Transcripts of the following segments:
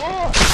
Oh!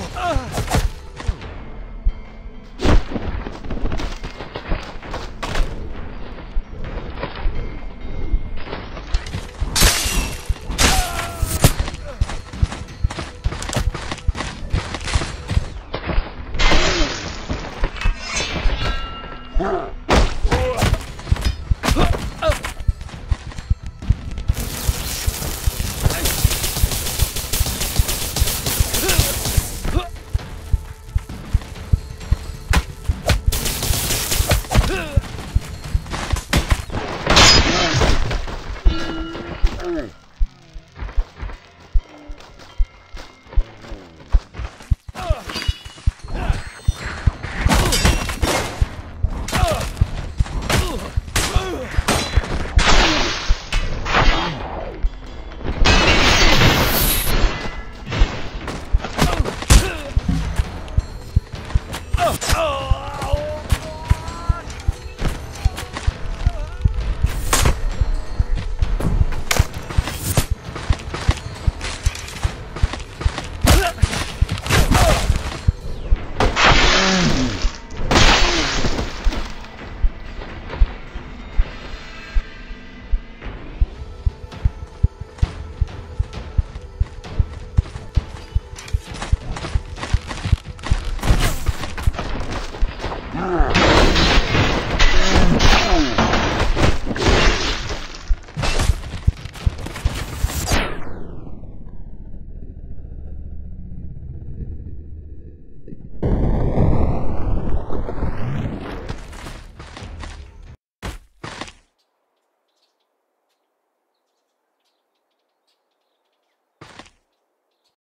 Oh.